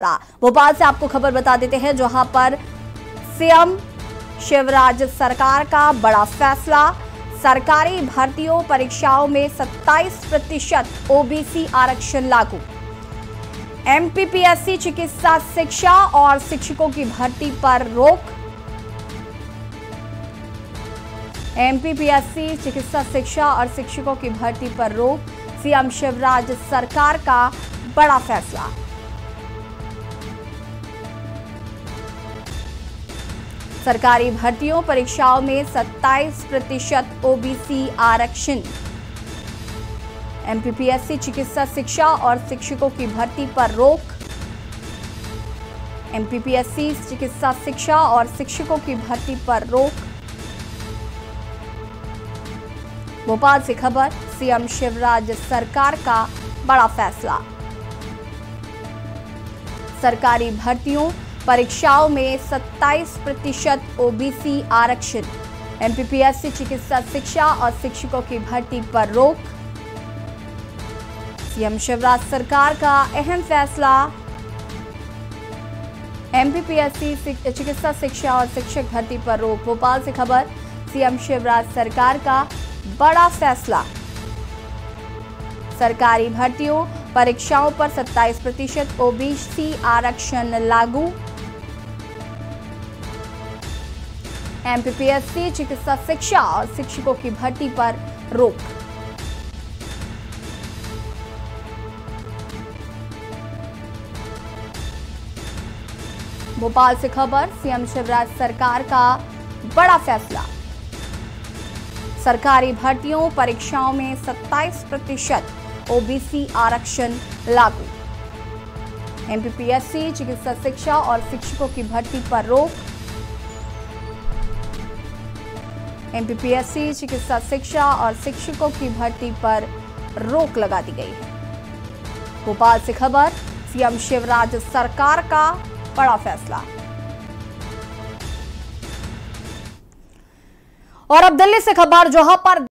भोपाल से आपको खबर बता देते हैं, जहाँ पर सीएम शिवराज सरकार का बड़ा फैसला। सरकारी भर्तियों परीक्षाओं में 27 प्रतिशत ओबीसी आरक्षण लागू। एमपीपीएससी चिकित्सा, शिक्षा और शिक्षकों की भर्ती पर रोक। एमपीपीएससी चिकित्सा, शिक्षा और शिक्षकों की भर्ती पर रोक। सीएम शिवराज सरकार का बड़ा फैसला। सरकारी भर्तियों, परीक्षाओं में 27 प्रतिशत ओबीसी आरक्षण। एमपीपीएससी चिकित्सा, शिक्षा और शिक्षकों की भर्ती पर रोक। एमपीपीएससी चिकित्सा, शिक्षा और शिक्षकों की भर्ती पर रोक। भोपाल से खबर, सीएम शिवराज सरकार का बड़ा फैसला। सरकारी भर्तियों परीक्षाओं में 27 प्रतिशत ओबीसी आरक्षण एमपीपीएससी चिकित्सा शिक्षा और शिक्षकों की भर्ती पर रोक। सीएम शिवराज सरकार का अहम फैसला। एमपीपीएससी चिकित्सा शिक्षा और शिक्षक भर्ती पर रोक। भोपाल से खबर, सीएम शिवराज सरकार का बड़ा फैसला। सरकारी भर्तियों, परीक्षाओं पर 27 प्रतिशत ओबीसी आरक्षण लागू। एमपीपीएससी चिकित्सा शिक्षा और शिक्षकों की भर्ती पर रोक। भोपाल से खबर, सीएम शिवराज सरकार का बड़ा फैसला। सरकारी भर्तियों, परीक्षाओं में 27 प्रतिशत ओबीसी आरक्षण लागू। एमपीपीएससी चिकित्सा शिक्षा और शिक्षकों की भर्ती पर रोक। एमपीपीएससी, चिकित्सा शिक्षा और शिक्षकों की भर्ती पर रोक लगा दी गई। है भोपाल से खबर, सीएम शिवराज सरकार का बड़ा फैसला। और अब दिल्ली से खबर, जहाँ पर